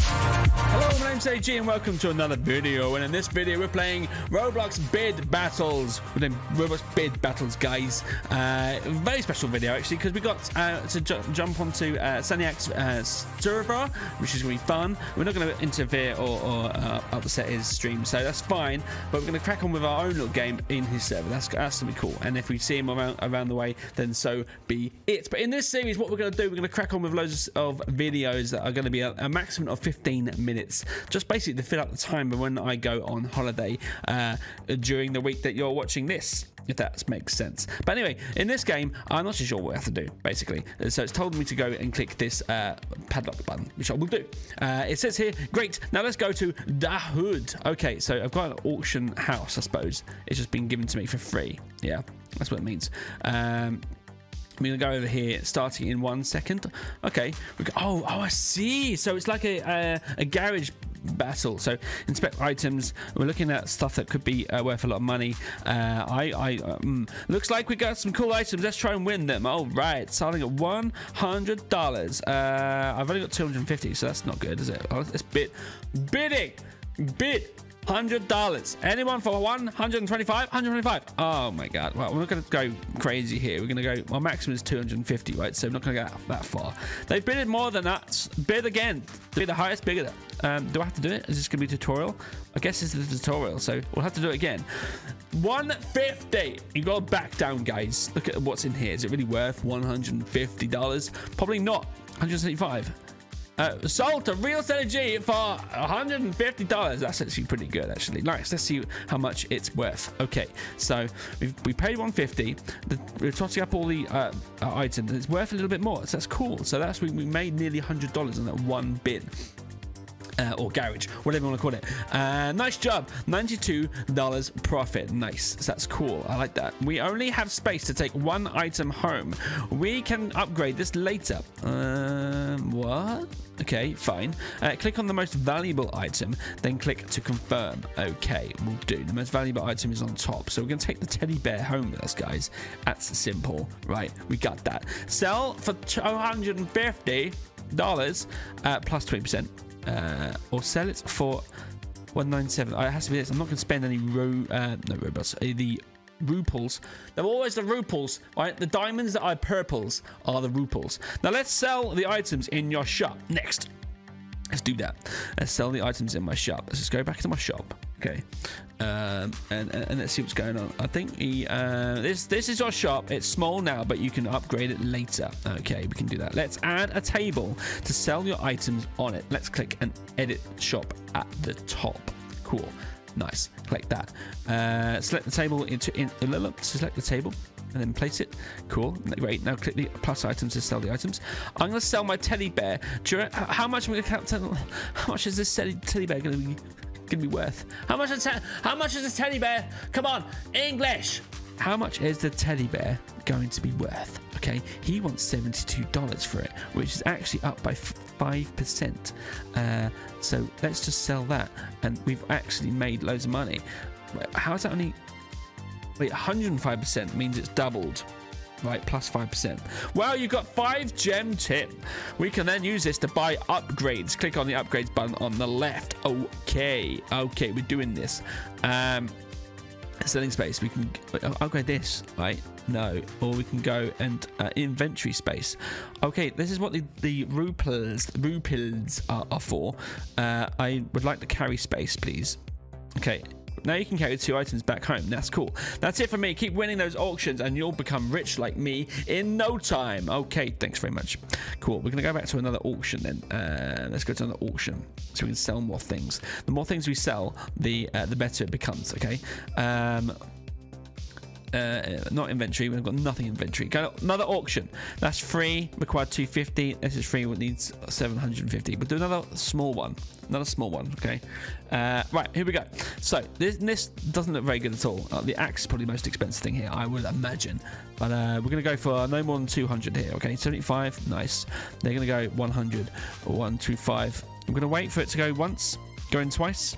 Hello, my name's AG and welcome to another video. And in this video, we're playing Roblox Bid Battles. We're doing Roblox Bid Battles, guys. Uh, very special video actually because we got uh, to ju jump onto uh, Seniac's uh, server, which is going to be fun. We're not going to interfere or, or uh, upset his stream, so that's fine. But we're going to crack on with our own little game in his server. That's that's going to be cool. And if we see him around around the way, then so be it. But in this series, what we're going to do, we're going to crack on with loads of videos that are going to be a, a maximum of 15 minutes, just basically to fill out the time when I go on holiday uh, during the week that you're watching this if that makes sense. But anyway, in this game, I'm not too sure what I have to do, basically. So it's told me to go and click this uh, padlock button, which I will do. Uh, it says here, great, now let's go to the hood. Okay, so I've got an auction house, I suppose. It's just been given to me for free. Yeah, that's what it means. Um, I'm gonna go over here, starting in one second. Okay. Oh, oh, I see. So it's like a a, a garage battle. So inspect items. We're looking at stuff that could be uh, worth a lot of money. Uh, I, I um, looks like we got some cool items. Let's try and win them. All right, starting at one hundred dollars. Uh, I've only got two hundred and fifty, so that's not good, is it? Oh, it's bid bidding bid hundred dollars. Anyone for one hundred and twenty-five? Hundred twenty-five. Oh my god. Well, we're not going to go crazy here. We're going to go. Our maximum is two hundred and fifty, right? So we're not going to get that far. They've bid more than that. Bid again. Be the highest bigger. Um, do I have to do it? Is this going to be a tutorial? I guess this is the tutorial, so we'll have to do it again. 150. You got to back down, guys. Look at what's in here. Is it really worth $150? Probably not. 175. Uh, sold to Real Synergy for $150. That's actually pretty good, actually. Nice. Let's see how much it's worth. Okay, so we've, we paid 150 the, We're tossing up all the uh, uh, items. It's worth a little bit more. So that's cool. So that's we, we made nearly $100 on that one bid uh, or garage, whatever you want to call it. Uh, nice job. $92 profit. Nice. So that's cool. I like that. We only have space to take one item home. We can upgrade this later. Um, what? Okay, fine. Uh, click on the most valuable item, then click to confirm. Okay, we'll do. The most valuable item is on top. So we're going to take the teddy bear home with us, guys. That's simple. Right, we got that. Sell for $250 uh, plus 20% uh, or sell it for 197. Uh, it has to be this. I'm not going to spend any ro uh, no Robux. Uh, the ruples. They're always the ruples, right? The diamonds that are purples are the ruples. Now let's sell the items in your shop next. Let's do that. Let's sell the items in my shop. Let's just go back to my shop. Okay. Um, and, and, let's see what's going on. I think he, uh, this this is our shop. It's small now, but you can upgrade it later. Okay, we can do that. Let's add a table to sell your items on it. Let's click and edit shop at the top. Cool. Nice. Click that. Uh, select the table into in, select the table and then place it. Cool. Great. Now click the plus items to sell the items. I'm going to sell my teddy bear. How much am I going to count? How much is this teddy bear going to be to be worth? How much is how much is this teddy bear? Come on, English. How much is the teddy bear going to be worth? Okay, he wants $72 for it, which is actually up by 5%. Uh, so let's just sell that, and we've actually made loads of money. How is that only... Wait, 105% means it's doubled. Right, plus 5%. Well, you've got 5 gem tip. We can then use this to buy upgrades. Click on the upgrades button on the left. Okay. Okay, we're doing this. Um, selling space. We can upgrade this, right? No. Or we can go and uh, inventory space. Okay, this is what the, the ruples, ruples are, are for. Uh, I would like to carry space, please. Okay, now you can carry two items back home. That's cool. That's it for me. Keep winning those auctions and you'll become rich like me in no time. Okay, thanks very much. Cool. We're going to go back to another auction then. Uh, let's go to another auction so we can sell more things. The more things we sell, the uh, the better it becomes, okay? Um, uh, not inventory. We've got nothing inventory. Go another auction. That's free. Required 250. This is free. It needs 750. We'll do another small one. Another small one. Okay. Uh, right. Here we go. So this this doesn't look very good at all. Uh, the axe is probably the most expensive thing here. I would imagine. But uh, we're gonna go for no more than 200 here. Okay. 75. Nice. They're gonna go 100. One, two, five. I'm gonna wait for it to go once. Going twice.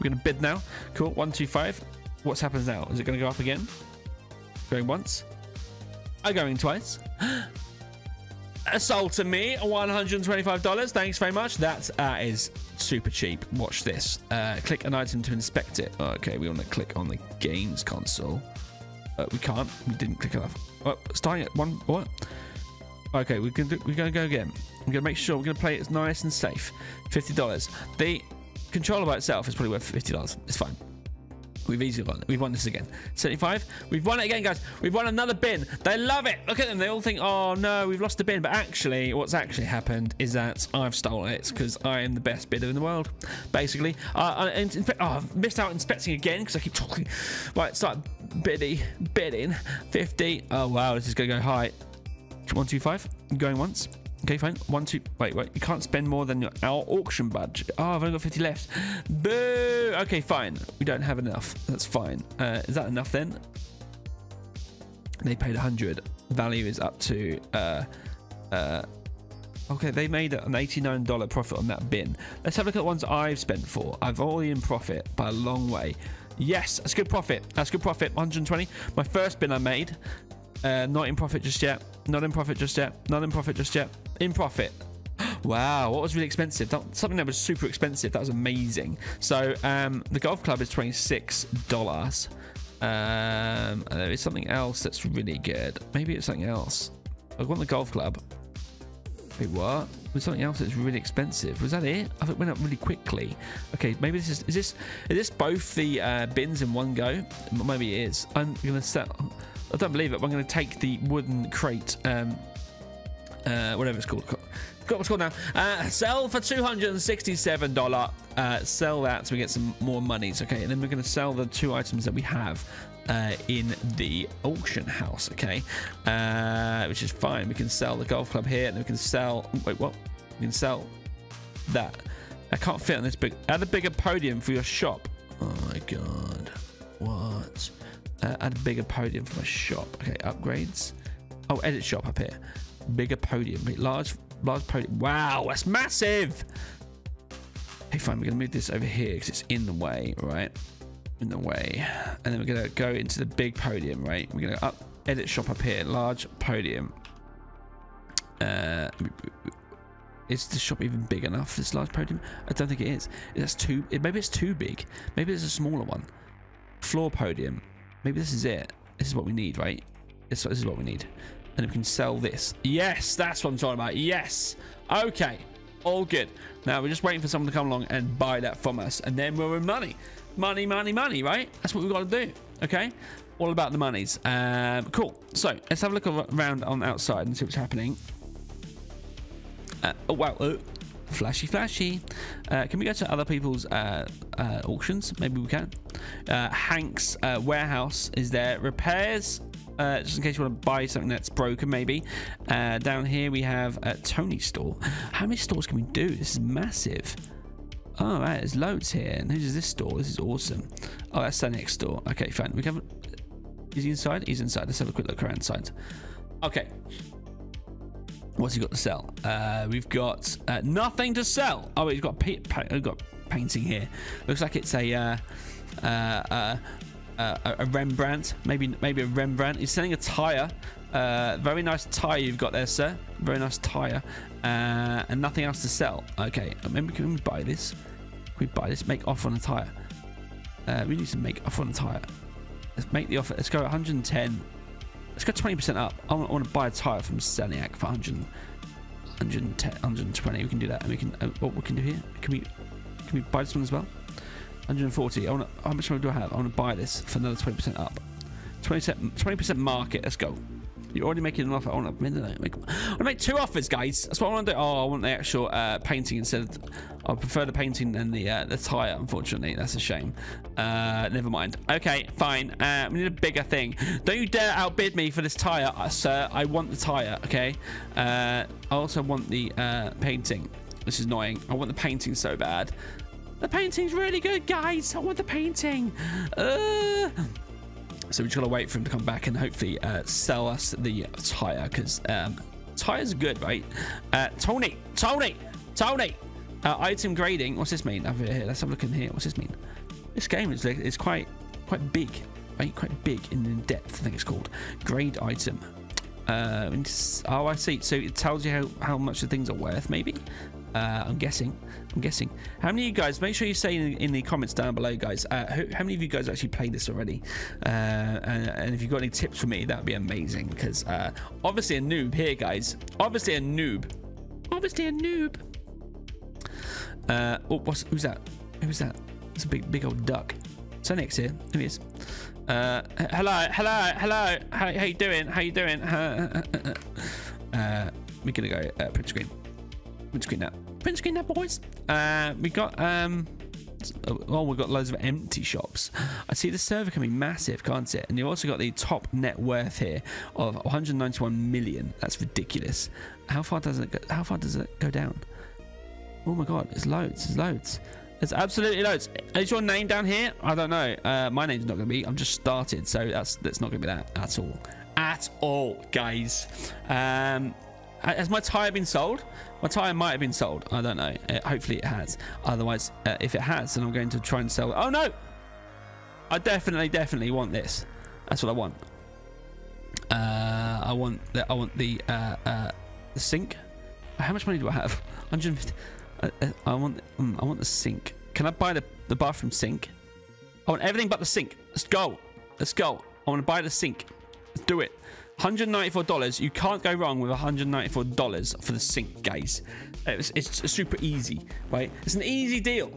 We're gonna bid now. Cool. One, two, five. What's happens now? Is it gonna go up again? Going once. I'm going twice. assaulting me. $125. Thanks very much. That uh, is super cheap. Watch this. Uh, click an item to inspect it. Okay, we want to click on the games console. Uh, we can't. We didn't click enough. Oh, starting at one. What? Okay, we're gonna do, we're gonna go again. We're gonna make sure we're gonna play it nice and safe. Fifty dollars. The controller by itself is probably worth fifty dollars. It's fine. We've easily won. We've won this again. 75. We've won it again, guys. We've won another bin. They love it. Look at them. They all think, oh no, we've lost a bin. But actually, what's actually happened is that I've stolen it because I am the best bidder in the world, basically. Uh, I, oh, I've missed out inspecting again because I keep talking. Right, start bidding. Bidding. 50. Oh wow, this is gonna go high. 125. Going once. Okay, fine. One, two. Wait, wait. You can't spend more than your our auction budget. Oh, I've only got 50 left. Boo. Okay, fine. We don't have enough. That's fine. Uh, is that enough then? They paid 100. Value is up to. Uh, uh, okay, they made an $89 profit on that bin. Let's have a look at ones I've spent for. I've already in profit by a long way. Yes, that's good profit. That's a good profit. 120. My first bin I made. Uh, not in profit just yet. Not in profit just yet. Not in profit just yet. In profit. Wow, what was really expensive? That, something that was super expensive. That was amazing. So um, the golf club is $26. Um, there is something else that's really good. Maybe it's something else. I want the golf club. Wait, what? Something else that's really expensive? Was that it? I thought it went up really quickly. Okay, maybe this is is this is this both the uh, bins in one go? Maybe it is. I'm gonna set. I don't believe it. I'm gonna take the wooden crate. Um, uh, whatever it's called. Got what's called now. Uh, sell for two hundred and sixty-seven dollar. Uh, sell that so we get some more monies. Okay, and then we're gonna sell the two items that we have uh, in the auction house, okay? Uh, which is fine. We can sell the golf club here, and we can sell. Wait, what? We can sell that. I can't fit on this big. Add a bigger podium for your shop. Oh my god. What? Uh, add a bigger podium for my shop. Okay, upgrades. Oh, edit shop up here. Bigger podium. Large, large podium. Wow, that's massive. Hey, fine. We're gonna move this over here because it's in the way, right? in the way. And then we're to go into the big podium, right? We're to up edit shop up here, large podium. Uh, is the shop even big enough? This large podium? I don't think it is. That's too. Maybe it's too big. Maybe there's a smaller one. Floor podium. Maybe this is it. This is what we need, right? This, this is what we need. And we can sell this. Yes, that's what I'm talking about. Yes. Okay. All good. Now we're just waiting for someone to come along and buy that from us, and then we're in money money, money, money, right? That's what we've got to do. Okay. All about the monies. Um, cool. So let's have a look around on the outside and see what's happening. Uh, oh, wow. Oh, flashy, flashy. Uh, can we go to other people's uh, uh auctions? Maybe we can. Uh, Hank's uh, warehouse is there. Repairs. Just in case you want to buy something that's broken, maybe. down here we have a Tony store. How many stores can we do? This is massive. Oh, right, there's loads here. And who's this store? This is awesome. Oh, that's the next store. Okay, fine. We can. Is he inside? He's inside. Let's have a quick look around inside. Okay. What's he got to sell? Uh, we've got uh, nothing to sell. Oh, he's got we've got painting here. Looks like it's a uh, uh, uh, uh, a Rembrandt. Maybe maybe a Rembrandt. He's selling a tire. very nice tire you've got there, sir. Very nice tire. and nothing else to sell. Okay, maybe can we buy this? we buy this? Make offer on a tire. Uh, we need to make offer on a tire. Let's make the offer. Let's go 110. Let's go 20% up. I want, I want, to buy a tire from Seniac for 100, 110, 120. We can do that. And we can. Uh, what we can do here? Can we? Can we buy this one as well? 140. I want. How much money do I have? I want to buy this for another 20% up. 20%. 20% market. Let's go. You're already making an offer. I want to make, make two offers, guys. That's what I want to do. Oh, I want the actual uh, painting instead. I prefer the painting than the uh, the tire, unfortunately. That's a shame. Uh, never mind. Okay, fine. Uh, we need a bigger thing. Don't you dare outbid me for this tire, uh, sir. I want the tire, okay? Uh, I also want the uh, painting. This is annoying. I want the painting so bad. The painting's really good, guys. I want the painting. Uh... So we just gotta wait for him to come back and hopefully uh, sell us the tire because um, tires are good, right? Uh, Tony, Tony, Tony. Uh, item grading. What's this mean? Over here. Let's have a look in here. What's this mean? This game is like it's quite quite big, right? Quite big in depth. I think it's called grade item. Uh, oh, I see. So it tells you how, how much the things are worth, maybe? Uh, I'm guessing. I'm guessing. How many of you guys, make sure you say in, in the comments down below, guys, uh, how many of you guys actually played this already? Uh, and, and, if you've got any tips for me, that would be amazing. Because uh, obviously a noob here, guys. Obviously a noob. Obviously a noob. Uh, oh, what's, who's that? Who's that? It's a big, big old duck. Sonic's here. There he is. Uh, hello, hello, hello. How, how you doing? How you doing? We're gonna go print screen. Print screen now. Print screen now, boys. Uh, we got um. Oh, we've got loads of empty shops. I see the server can be massive, can't it? And you've also got the top net worth here of 191 million. That's ridiculous. How far does it go? How far does it go down? Oh my god, it's loads. It's loads. It's absolutely loads. Is your name down here? I don't know. Uh, my name's not going to be. I'm just started, so that's that's not going to be that at all. At all, guys. Um, has my tire been sold? My tire might have been sold. I don't know. Uh, hopefully it has. Otherwise, uh, if it has, then I'm going to try and sell it. Oh no! I definitely, definitely want this. That's what I want. Uh, I want the I want the uh, uh, the sink. How much money do I have? 150. I, I want mm, I want the sink. Can I buy the, the bathroom sink? I want everything but the sink. Let's go. Let's go. I want to buy the sink. Let's do it. $194. You can't go wrong with $194 for the sink, guys. It's, it's super easy, right? It's an easy deal.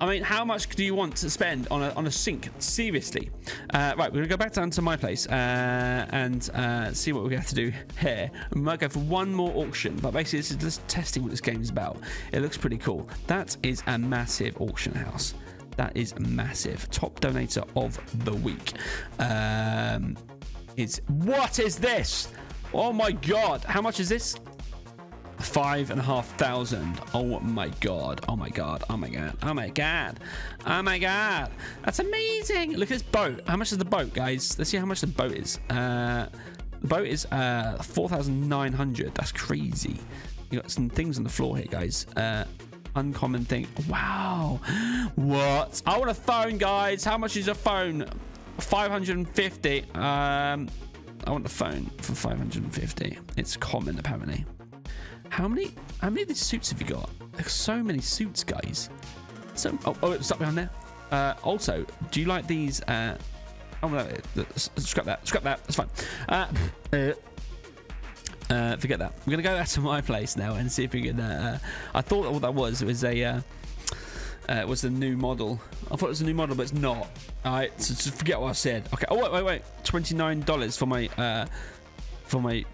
I mean, how much do you want to spend on a, on a sink? Seriously. Uh, right, we're going to go back down to my place uh, and uh, see what we have to do here. We might go for one more auction, but basically this is just testing what this game is about. It looks pretty cool. That is a massive auction house. That is massive. Top donator of the week. Um, is What is this? Oh my god. How much is this? Five and a half thousand. Oh my god. Oh my god. Oh my god. Oh my god. Oh my god. That's amazing. Look at this boat. How much is the boat, guys? Let's see how much the boat is. Uh, the boat is uh, 4,900. That's crazy. You got some things on the floor here, guys. Uh, uncommon thing. Wow. What? I want a phone, guys. How much is a phone? 550. Um, I want the phone for 550. It's common, apparently. How many how many of these suits have you got? There's so many suits, guys. So oh, oh it's up behind there. Uh, also, do you like these? Uh, oh no, scrap that, scrap that. That's fine. Uh, uh, uh, forget that. We're gonna go back to my place now and see if we can. Uh, uh I thought what that was. It was a. Uh, uh, was the new model. I thought it was a new model, but it's not. All right, so forget what I said. Okay. Oh wait, wait, wait. Twenty nine dollars for my uh, for my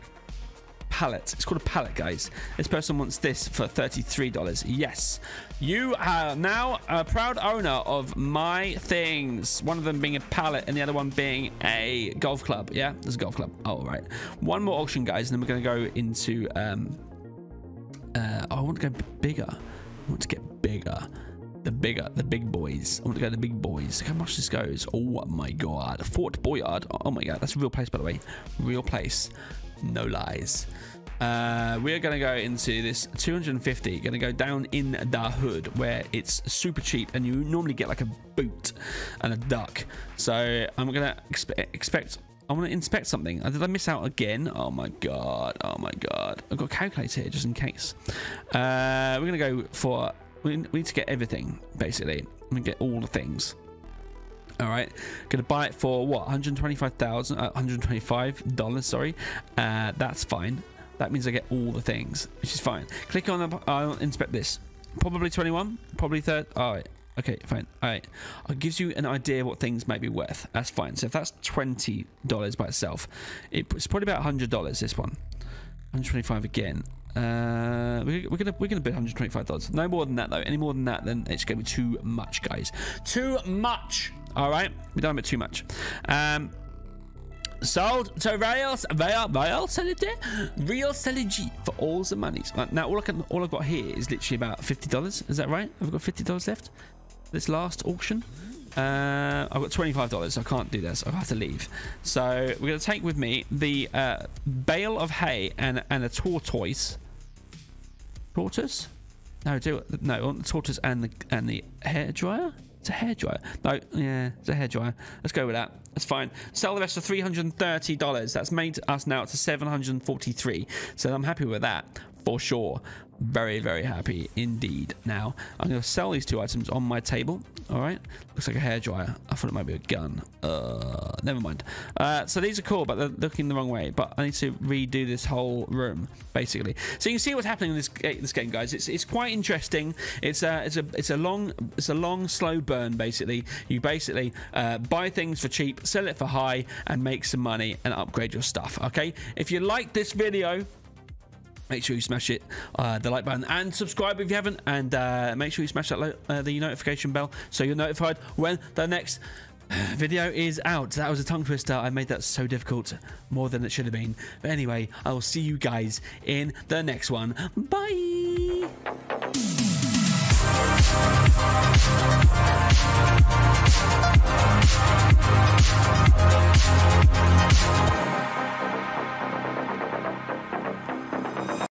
palette. It's called a palette, guys. This person wants this for $33. Yes. You are now a proud owner of my things. One of them being a palette and the other one being a golf club. Yeah, there's a golf club. Oh, right. One more auction, guys, and then we're going to go into... Um, uh, I want to go bigger. I want to get bigger the bigger, the big boys. I want to go to the big boys. Look how much this goes. Oh my god. Fort Boyard. Oh my god. That's a real place, by the way. Real place. No lies. Uh, we're going to go into this 250. Going to go down in the hood where it's super cheap and you normally get like a boot and a duck. So I'm going to expe expect. I want to inspect something. Uh, did I miss out again? Oh my god. Oh my god. I've got a calculator here just in case. Uh, we're going to go for. We need to get everything basically. We get all the things. All right, gonna buy it for what? 125,000, uh, 125 dollars. Sorry, uh, that's fine. That means I get all the things, which is fine. Click on, I'll inspect this. Probably 21, probably third. All right. Okay, fine. All right. It gives you an idea what things might be worth. That's fine. So if that's $20 by itself, it's probably about $100, this one. 125 again. Uh, we're, gonna we're gonna bid 125 dollars. No more than that though. Any more than that, then it's gonna be too much, guys. Too much. All right, we're done a bit too much. Um, sold to Real Real Real Solidity, Real Solidity for all the monies. Now all I can, all I've got here is literally about fifty dollars. Is that right? I've got fifty dollars left? This last auction. Uh, I've got twenty-five dollars. I can't do this. I have to leave. So we're gonna take with me the uh, bale of hay and and a tortoise. Tortoise? No, do no. The tortoise and the and the hair dryer. It's a hairdryer. No, yeah, it's a hairdryer. Let's go with that. That's fine. Sell the rest for $330. That's made us now to 743 So I'm happy with that for sure. Very, very happy indeed. Now, I'm going to sell these two items on my table. All right. Looks like a hairdryer. I thought it might be a gun. Uh, never mind. Uh, so these are cool, but they're looking the wrong way. But I need to redo this whole room, basically. So you can see what's happening in this this game, guys. It's it's quite interesting. It's a it's a it's a long it's a long slow burn. Basically, you basically uh, buy things for cheap, sell it for high, and make some money and upgrade your stuff. Okay. If you like this video, make sure you smash it uh, the like button and subscribe if you haven't and uh, make sure you smash that uh, the notification bell so you're notified when the next video is out. That was a tongue twister. I made that so difficult more than it should have been. But anyway i will see you guys in the next one. Bye